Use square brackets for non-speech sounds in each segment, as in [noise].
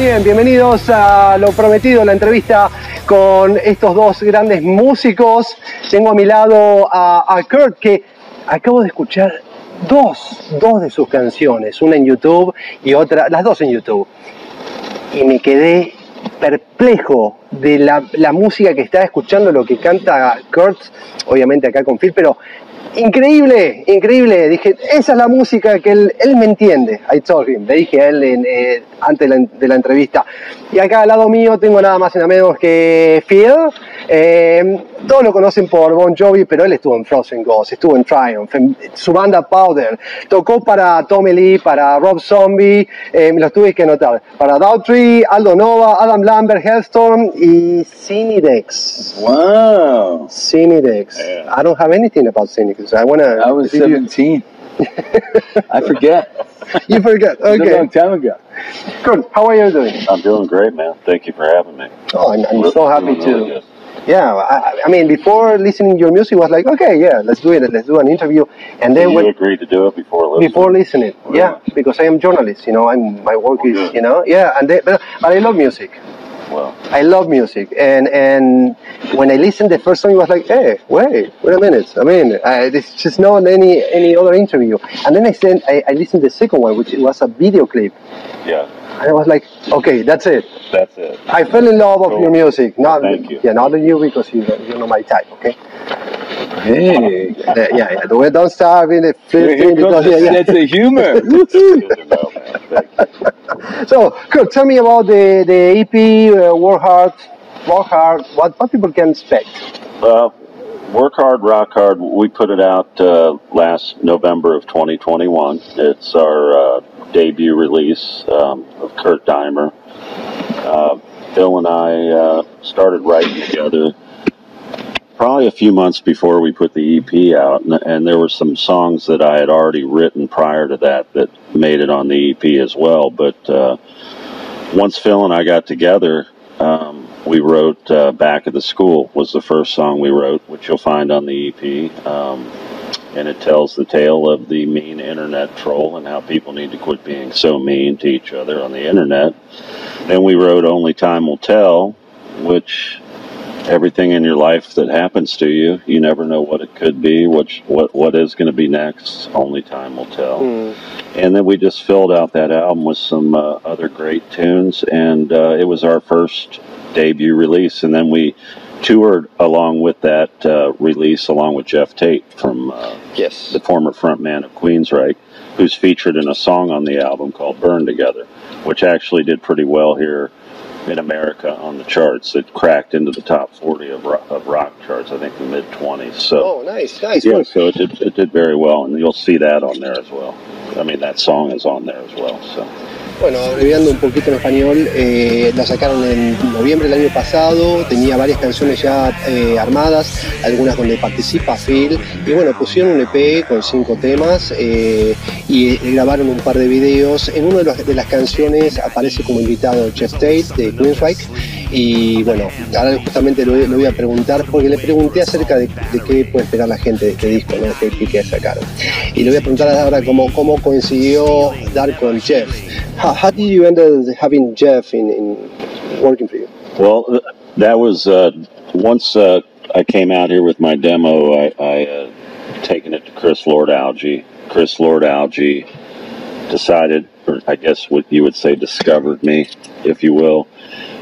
bien, bienvenidos a lo prometido, la entrevista con estos dos grandes músicos. Tengo a mi lado a, Kurt, que acabo de escuchar dos, dos de sus canciones, una en YouTube y otra, las dos en YouTube. Y me quedé perplejo de la, la música que estaba escuchando, lo que canta Kurt, obviamente acá con Phil, pero Increíble, increíble. Dije, esa es la música que él, él me entiende. I told him. Le dije a él eh, antes de la, entrevista. Y acá al lado mío tengo nada más y nada menos que Phil. Eh, todos lo conocen por Bon Jovi, pero él estuvo en Frozen Ghost, estuvo en Triumph, en su banda Powder. Tocó para Tommy Lee, para Rob Zombie, eh, me los tuve que notar. Para Daughtry, Aldo Nova, Adam Lambert, Hellstorm y Cinedex. Wow. Cinedex. Yeah. I don't have anything about Cinedex. I wanna. I was 17. I forget. [laughs] You forget. Okay. a long time ago. Good. How are you doing? I'm doing great, man. Thank you for having me. Oh, I'm, I'm so happy to. Yeah, I, I, mean, before listening to your music, was like, okay, yeah, let's do it. Let's do an interview. And then so you when, agreed to do it before listening. Before listening, really? yeah, because I am journalist. You know, I'm my work oh, is, good. you know, yeah, and they, but, but I love music. Well, I love music, and and when I listened the first song, it was like, hey, wait, wait a minute. I mean, uh, it's just not any any other interview. And then I sent, I, I listened to the second one, which was a video clip. Yeah. And I was like, okay, that's it. That's it. I fell in love cool. of your music. Not, Thank you. Yeah, not you because you you know my type. Okay. Hey. yeah, yeah. The way don't start in the [laughs] 15 because yeah, yeah. That's the humor. [laughs] [laughs] so, Kurt, tell me about the the EP uh, Work Hard, Work Hard. What what people can expect? Uh, Work Hard, Rock Hard. We put it out uh, last November of 2021. It's our uh, debut release um, of Kurt Deimer. Uh, Phil and I uh, started writing together probably a few months before we put the EP out, and, and, there were some songs that I had already written prior to that that made it on the EP as well. But uh, once Phil and I got together, um, we wrote uh, "Back at the School" was the first song we wrote, which you'll find on the EP. Um, and it tells the tale of the mean internet troll and how people need to quit being so mean to each other on the internet. Then we wrote Only Time Will Tell, which everything in your life that happens to you, you never know what it could be, which what what is going to be next. Only time will tell. Mm. And then we just filled out that album with some uh, other great tunes, and uh, it was our first debut release. And then we toured along with that uh, release, along with Geoff Tate from uh, yes, the former frontman of Queensryche, who's featured in a song on the album called "Burn Together," which actually did pretty well here in America on the charts. It cracked into the top 40 of rock, of rock charts, I think the mid 20s. So, oh, nice, nice. Yeah, so it did, it did very well, and you'll see that on there as well. I mean, that song is on there as well. So. Bueno, abreviando un poquito en español, eh, la sacaron en noviembre del año pasado, tenía varias canciones ya eh, armadas, algunas donde participa Phil, y bueno, pusieron un EP con cinco temas eh, y grabaron un par de videos. En una de, las canciones aparece como invitado Jeff Tate de Queensryche y bueno, ahora justamente lo, voy a preguntar porque le pregunté acerca de, qué puede esperar la gente de este disco, ¿no? de este EP que sacaron. Y le voy a preguntar ahora cómo, cómo coincidió dar con Jeff. How, how did you end up having Jeff in, in working for you? Well, that was uh, once uh, I came out here with my demo, I, I uh, taken it to Chris Lord Algie. Chris Lord Algie decided, or I guess what you would say, discovered me, if you will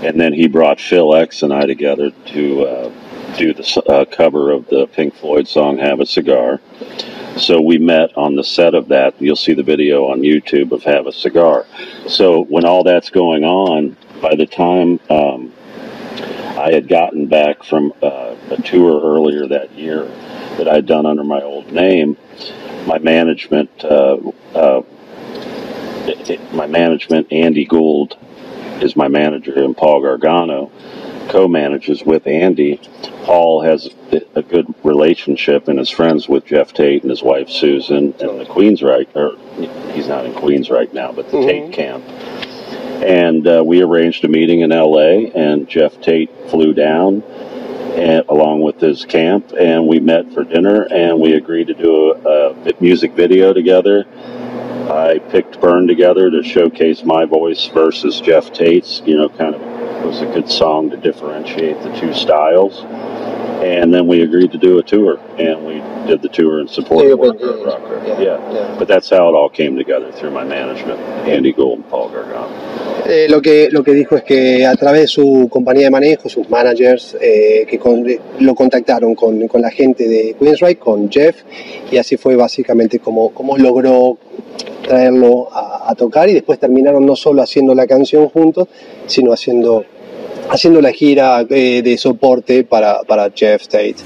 and then he brought Phil X and I together to uh, do the uh, cover of the Pink Floyd song "Have a Cigar." So we met on the set of that. You'll see the video on YouTube of "Have a Cigar." So when all that's going on, by the time um, I had gotten back from uh, a tour earlier that year that I'd done under my old name, my management, uh, uh, my management, Andy Gould is my manager, and Paul Gargano co-manages with Andy. Paul has a good relationship and is friends with Geoff Tate and his wife Susan and the Queensryche, or he's not in Queens right now, but the mm-hmm. Tate camp. And uh, we arranged a meeting in L.A. and Geoff Tate flew down and, along with his camp, and we met for dinner and we agreed to do a, a music video together I picked Burn together to showcase my voice versus Geoff Tate's. You know, kind of was a good song to differentiate the two styles. And then we agreed to do a tour, and we did the tour in support Yeah, of but- Kurt Rucker. yeah, Yeah. yeah. but that's how it all came together through my management, Andy Gould and Paul Gargano. Eh, lo, que, lo que dijo es que a través de su compañía de manejo, sus managers, eh, que con- lo contactaron con, con la gente de Queensryche, con Jeff, y así fue básicamente como, como logró traerlo a, a tocar y después terminaron no solo haciendo la canción juntos, sino haciendo, haciendo la gira eh, de soporte para, para Jeff Tate.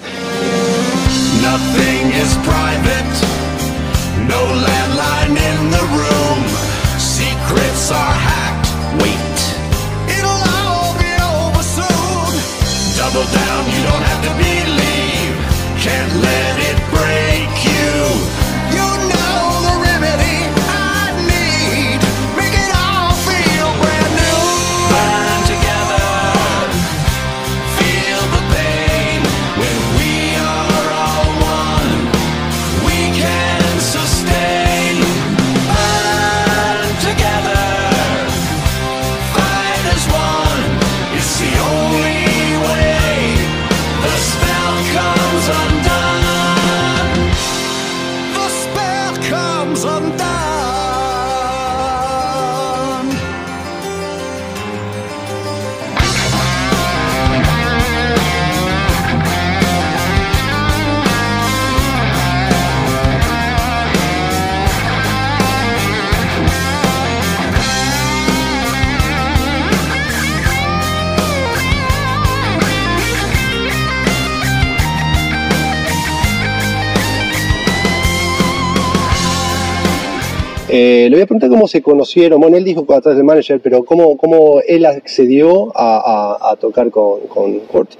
Eh, le voy a preguntar cómo se conocieron. Bueno, él dijo atrás del manager, pero cómo, cómo él accedió a, tocar con, con Kurt.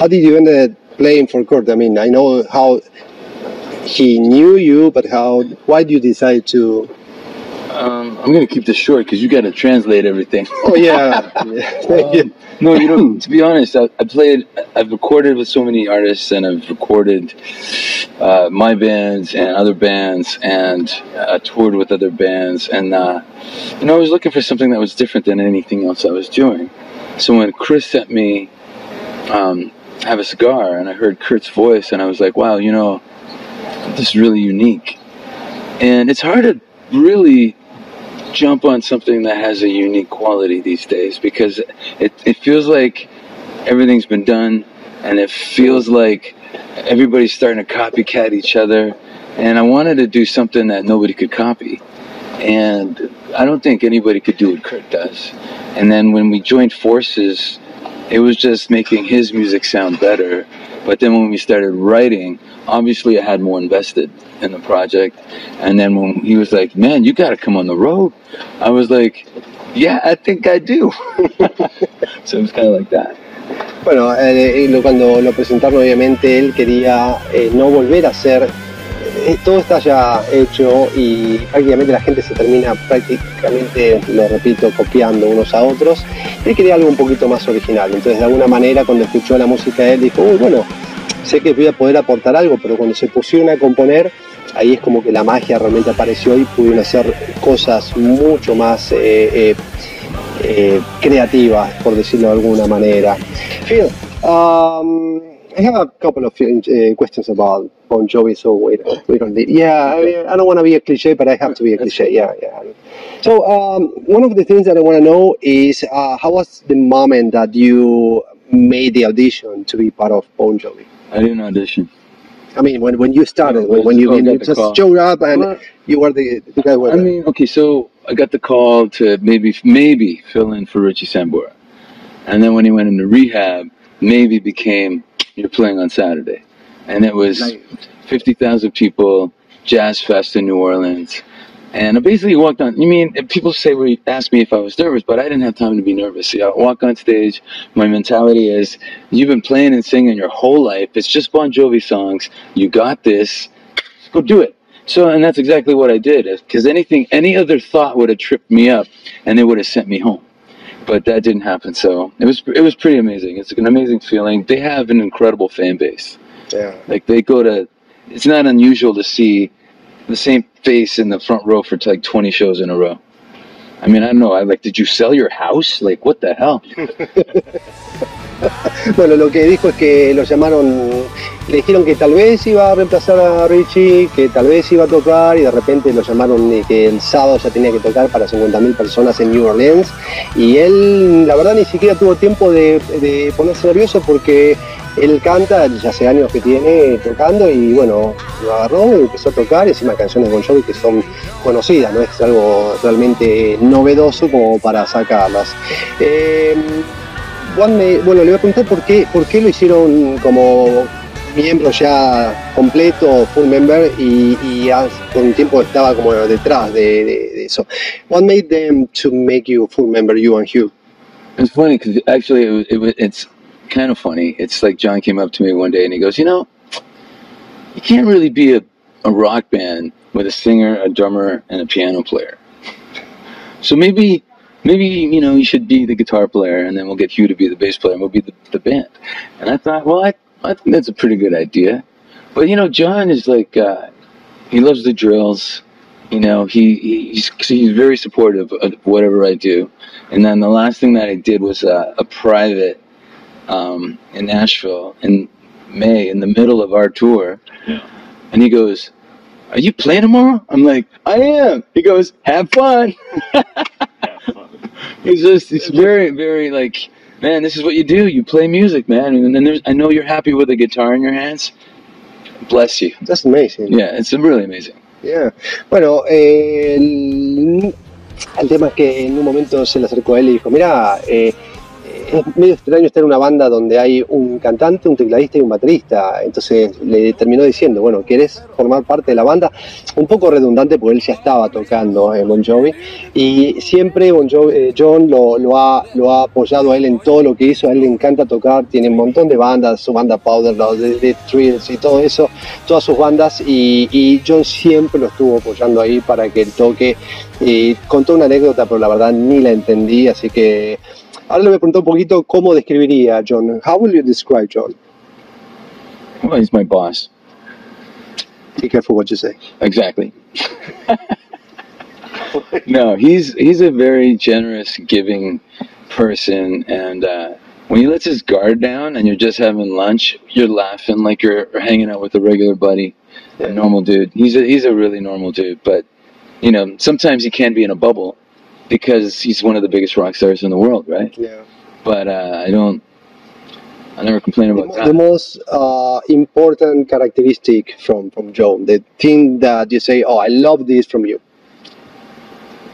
How did you end up playing for Kurt? I mean, I know how he knew you, but how? Why did you decide to? Um, I'm gonna keep this short because you got to translate everything. Oh [laughs] yeah. Um, no, you know, to be honest, I, I played, I've recorded with so many artists and I've recorded uh, my bands and other bands and uh, toured with other bands. And, uh, you know, I was looking for something that was different than anything else I was doing. So when Chris sent me um, Have a Cigar and I heard Kurt's voice and I was like, wow, you know, this is really unique. And it's hard to really jump on something that has a unique quality these days because it, it feels like everything's been done and it feels like everybody's starting to copycat each other and i wanted to do something that nobody could copy. And i don't think anybody could do what kurt does. And then when we joined forces it was just making his music sound better but then when we started writing obviously i had more invested in the project and then when he was like man you got to come on the road i was like yeah i think i do [laughs] so it was kind of like that Bueno, eh, cuando lo presentaron, obviamente él quería eh, no volver a hacer. Eh, todo está ya hecho y prácticamente la gente se termina prácticamente, lo repito, copiando unos a otros. Él quería algo un poquito más original. Entonces, de alguna manera, cuando escuchó la música de él, dijo, "Uy, bueno, sé que voy a poder aportar algo, pero cuando se pusieron a componer, ahí es como que la magia realmente apareció y pudieron hacer cosas mucho más eh, eh, eh, creativas, por decirlo de alguna manera. Phil, um, I have a couple of questions about Bon Jovi, so we, we don't need. Yeah, I, mean, I don't want to be a cliche, but I have to be a cliche. Yeah, yeah. So um, one of the things that I want to know is uh, how was the moment that you made the audition to be part of Bon Jovi? i didn't audition I mean, when, when you started, when, when you, you just call. showed up and Well, you were the, the guy with I mean, okay, so I got the call to maybe maybe fill in for Richie Sambora, and then when he went into rehab, maybe became you're playing on Saturday, and it was fifty thousand people, jazz fest in New Orleans, and I basically walked on. You mean people say we asked me if I was nervous, but I didn't have time to be nervous. See, I walk on stage. My mentality is you've been playing and singing your whole life. It's just Bon Jovi songs. You got this. Go do it. So, and that's exactly what I did. Because anything, any other thought would have tripped me up, and they would have sent me home. But that didn't happen. So it was it was pretty amazing. It's an amazing feeling. They have an incredible fan base. Yeah. Like they go to, it's not unusual to see the same face in the front row for like 20 shows in a row. I mean, I don't know. I like, did you sell your house? Like, what the hell? [laughs] [laughs] Bueno, lo que dijo es que lo llamaron, le dijeron que tal vez iba a reemplazar a Richie, que tal vez iba a tocar y de repente lo llamaron y que el sábado ya tenía que tocar para 50.000 personas en New Orleans y él la verdad ni siquiera tuvo tiempo de, ponerse nervioso porque él canta, ya hace años que tiene tocando y bueno, lo agarró y empezó a tocar, y encima canciones de Bon Jovi que son conocidas, no es algo realmente novedoso como para sacarlas. Eh, Juan me- bueno, le voy a preguntar por qué, por qué lo hicieron como miembro ya completo, full member, y, y con un tiempo estaba como detrás de, de- de eso. What made them to make you a full member, you and Hugh? It's funny because actually, it, it, it's kind of funny. It's like John came up to me one day and he goes, You know, you can't really be a, a rock band with a singer, a drummer, and a piano player. So maybe, maybe, you know, you should be the guitar player and then we'll get Hugh to be the bass player and we'll be the, the band. And I thought, well, I, I think that's a pretty good idea. But, you know, John is like, uh, he loves the drills. You know, he, he's, he's very supportive of whatever I do. And then the last thing that I did was uh, a private um, in Nashville in May, in the middle of our tour. Yeah. And he goes, Are you playing tomorrow? I'm like, I am. He goes, Have fun. [laughs] he's just, he's very, very like, man, this is what you do. You play music, man. And then there's, I know you're happy with a guitar in your hands. Bless you. That's amazing. Yeah, it's really amazing. Yeah. Bueno, el, el tema es que en un momento se le acercó a él y dijo, mira, eh, es medio extraño estar en una banda donde hay un cantante, un tecladista y un baterista. Entonces le terminó diciendo, bueno, ¿quieres formar parte de la banda? Un poco redundante porque él ya estaba tocando en Bon Jovi y siempre Bon Jovi, eh, John lo, lo ha, lo ha apoyado a él en todo lo que hizo. A él le encanta tocar, tiene un montón de bandas, su banda Powder, los de, de Thrills y todo eso, todas sus bandas y, y John siempre lo estuvo apoyando ahí para que él toque. Y contó una anécdota, pero la verdad ni la entendí, así que ahora le voy a preguntar un poquito cómo describiría a John. How will you describe John? Well, he's my boss. Be careful what you say. Exactly. no, he's he's a very generous, giving person, and uh, when he lets his guard down and you're just having lunch, you're laughing like you're hanging out with a regular buddy, a normal dude. He's a he's a really normal dude, but you know sometimes he can be in a bubble because he's one of the biggest rock stars in the world, right? Yeah. But uh, I don't. I never complain about the that. most uh, important characteristic from, from Joe, the thing that you say, oh, I love this from you.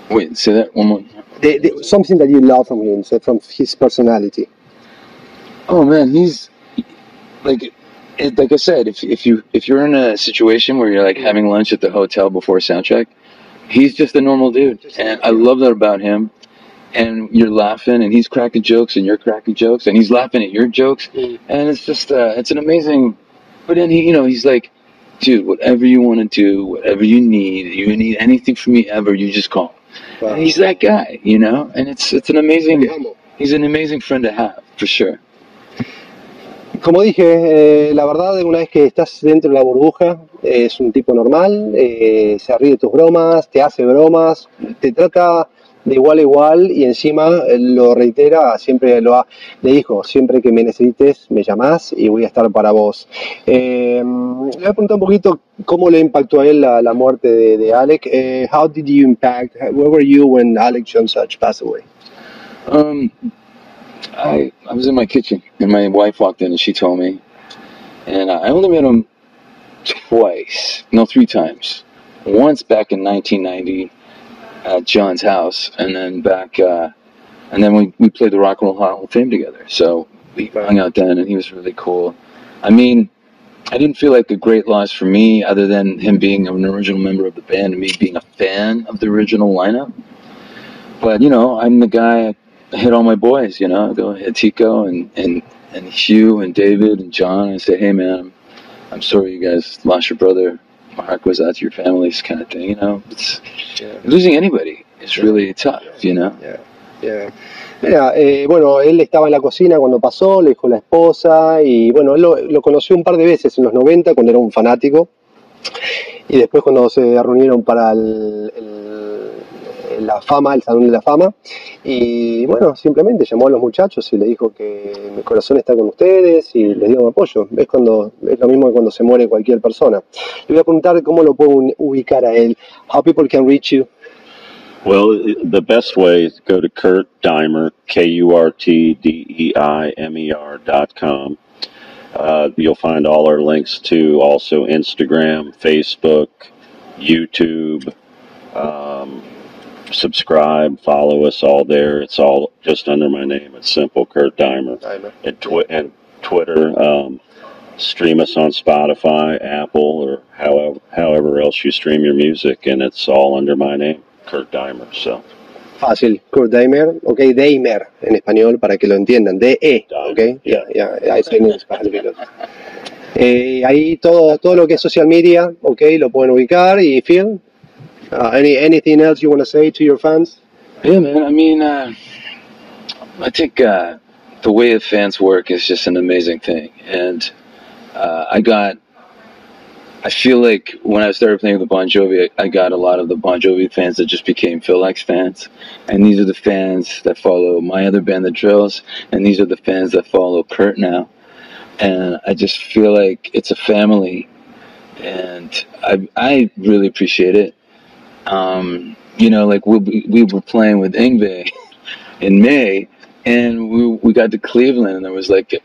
Wait, say that one more. The, the, something that you love from him, so from his personality. Oh man, he's like, it, like I said, if if you if you're in a situation where you're like having lunch at the hotel before soundcheck, he's just a normal dude, and I love that about him. And you're laughing, and he's cracking jokes, and you're cracking jokes, and he's laughing at your jokes, Mm. and it's just uh, it's an amazing. But then he, you know, he's like, dude, whatever you want to do, whatever you need, you need anything from me ever, you just call. Wow. And he's that guy, you know, and it's it's an amazing. He's an amazing friend to have, for sure. Como dije, eh, la verdad, una vez que estás dentro de la burbuja, eh, es un tipo normal, eh, se ríe de tus bromas, te hace bromas, te trata de igual a igual y encima lo reitera, siempre lo ha, le dijo, siempre que me necesites me llamás y voy a estar para vos. Le voy a preguntar un poquito cómo le impactó a él la, muerte de, de Alec. How did you impact, where were you when Alec John Such passed away? Um, I I was in my kitchen and my wife walked in and she told me, and I only met him twice, no, three times. Once back in 1990 at John's house, and then back, uh, and then we we played the Rock and Roll Hall of Fame together. So we hung out then, and he was really cool. I mean. I didn't feel like a great loss for me, other than him being an original member of the band and me being a fan of the original lineup. But you know, I'm the guy hit all my boys, you know. Go hit Tico and, and, and Hugh and David and John and say, hey man, I'm, I'm sorry you guys lost your brother. My heart goes out to your families, kind of thing, you know. It's, losing anybody is really tough, you know. Yeah. Mira, eh, bueno, él estaba en la cocina cuando pasó, le dijo la esposa y bueno, él lo, lo conoció un par de veces en los 90 cuando era un fanático y después cuando se reunieron para el, el- la fama, el Salón de la Fama, y bueno, simplemente llamó a los muchachos y le dijo que mi corazón está con ustedes y les dio un apoyo. Es, cuando, es lo mismo que cuando se muere cualquier persona. Le voy a preguntar cómo lo puedo ubicar a él. How people can reach you. Well, the best way is go to Kurt Dimer, K U R T D E I M E R dot com. Uh, you'll find all our links to also Instagram, Facebook, YouTube. Um, subscribe, follow us all there. It's all just under my name. It's simple, Kurt Deimer. And, twi- and Twitter. Um, stream us on Spotify, Apple, or however however else you stream your music, and it's all under my name, Kurt Deimer. So. Fácil, Kurt Daimer, ok, Daimer en español para que lo entiendan, D-E, ok, ya, ya, I say it in Spanish because- Eh, ahí todo, todo lo que es social media, ok, lo pueden ubicar y Phil, uh, any, anything else you want to say to your fans? Yeah, man. I mean, uh, I think uh, the way the fans work is just an amazing thing, and uh, I got. I feel like when I started playing with Bon Jovi, I, I got a lot of the Bon Jovi fans that just became Phil X fans, and these are the fans that follow my other band, The Drills, and these are the fans that follow Kurt now, and I just feel like it's a family, and I I really appreciate it. Um, you know, like we we were playing with Yngwie [laughs] in May, and we we got to Cleveland, and there was like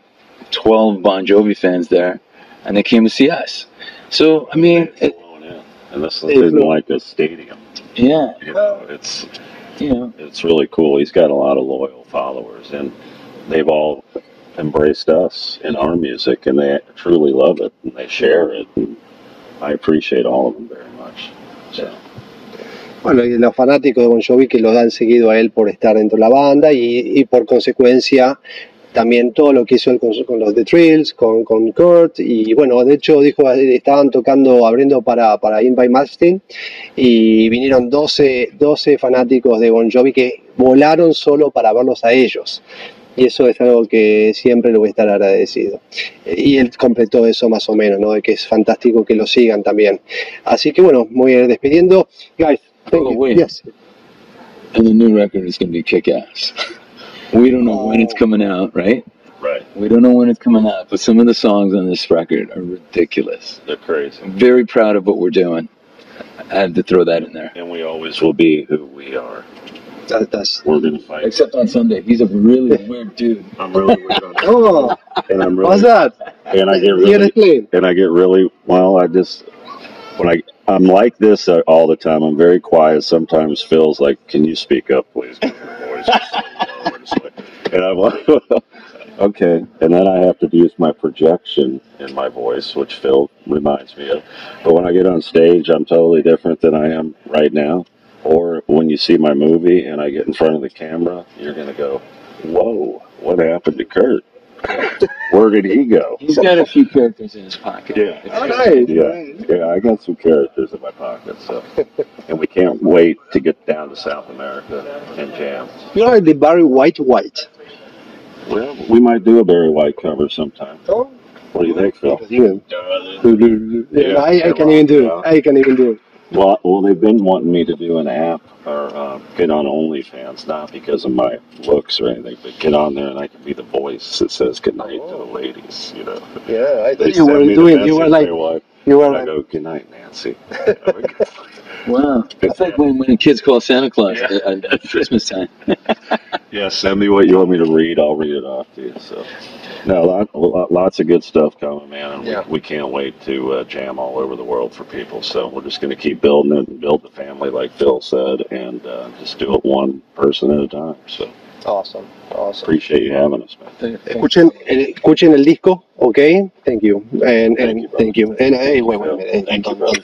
twelve Bon Jovi fans there, and they came to see us. So I mean, it, And this They isn't like a stadium. yeah, You know, it's you know, it's really cool. He's got a lot of loyal followers, and they've all embraced us and our music, and they truly love it, and they share it. And I appreciate all of them very much. So. Bueno, y los fanáticos de Bon Jovi que lo han seguido a él por estar dentro de la banda y, por consecuencia también todo lo que hizo él con, con los The Trills, con, con Kurt y bueno, de hecho dijo, estaban tocando, abriendo para, para In by Malstein y vinieron 12, 12 fanáticos de Bon Jovi que volaron solo para verlos a ellos. Y eso es algo que siempre le voy a estar agradecido. Y él completó eso más o menos, ¿no? De que es fantástico que lo sigan también. Así que bueno, voy a ir despidiendo. Guys, thank Oh, you. wait. Yes. and the new record is gonna be kick ass. [laughs] we don't know when it's oh. coming out, right? Right. We don't know when it's coming out, but some of the songs on this record are ridiculous. They're crazy. I'm very proud of what we're doing. I had to throw that in there. And we always will be who we are. That- that's- We're going to fight. Except on Sunday, he's a really [laughs] weird dude. I'm really weird on that. Oh, And I'm really. what's really, that? and I get You can really, explain. and I get really, well, I just, when I, I'm like this uh, all the time. I'm very quiet. Sometimes Phil's like, can you speak up, please? 'Cause your voice is so low." It's like- And I'm like, [laughs] okay. And then I have to use my projection in my voice, which Phil reminds me of. But when I get on stage, I'm totally different than I am right now. Or when you see my movie and I get in front of the camera, you're going to go, whoa, what happened to Kurt? Where did he go? He's got a few characters in his pocket. Yeah. Oh, nice. Yeah, yeah, I got some characters in my pocket, so and we can't wait to get down to South America and jam. You are the Barry White White. Well, we might do a Barry White cover sometime. Oh, What do you think, Phil? you Yeah, I, I can even do it. I can even do it. Well, well, they've been wanting me to do an app or uh, get on OnlyFans, not because of my looks or anything, but get on there and I can be the voice that says goodnight to the ladies. You know, Yeah, I they you were send me the doing. You were message, like. they want- You were and I like. go, good night, Nancy. [laughs] Wow. It's like when, when kids call Santa Claus Yeah. at, at Christmas time. [laughs] Yeah, send me what you want me to read. I'll read it off to you. So, no, lot, lot, lots of good stuff coming, man, and Yeah. we, we can't wait to uh, jam all over the world for people. So we're just going to keep building it and build the family, like Phil said, and uh, just do it one person at a time. So Awesome. Awesome. appreciate you having us, man. Thank- thank- Escuchen, eh, escuchen el disco, okay? Thank you. And, and Thank you, brother. thank you. And hey, wait, wait a minute. Hey, Thank you, don't- brother.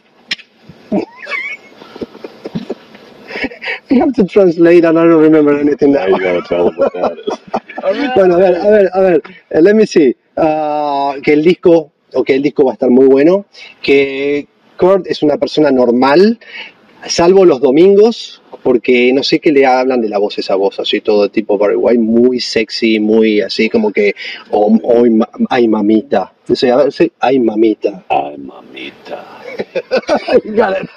I have to translate and I don't remember anything Now now. you got to tell them what that is. [laughs] Bueno, a ver, a ver, a ver. Eh, Let me see. Ah, que el disco, o que el disco va a estar muy bueno. Que Kurt es una persona normal, salvo los domingos, porque no sé qué le hablan de la voz esa voz, así todo tipo Barry White, muy sexy, muy así como que, oh, oh, ay mamita. O sea, a ver, sí, ay mamita. Ay, mamita. [laughs] you got it.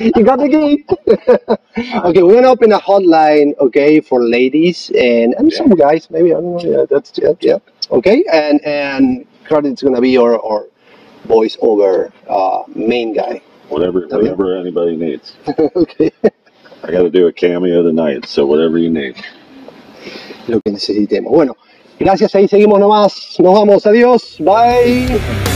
You got the key. [laughs] okay, we're gonna open a hotline, okay, for ladies and, and some guys, maybe I don't know. Yeah, that's yeah, yeah. Okay, and and Credit's gonna be our, our voice over uh, main guy. Whatever, whatever anybody needs. [laughs] okay. I got to do a cameo tonight, so whatever you need. Lo que necesitemos. Bueno, gracias, ahí seguimos nomás. Nos vamos, adiós, bye.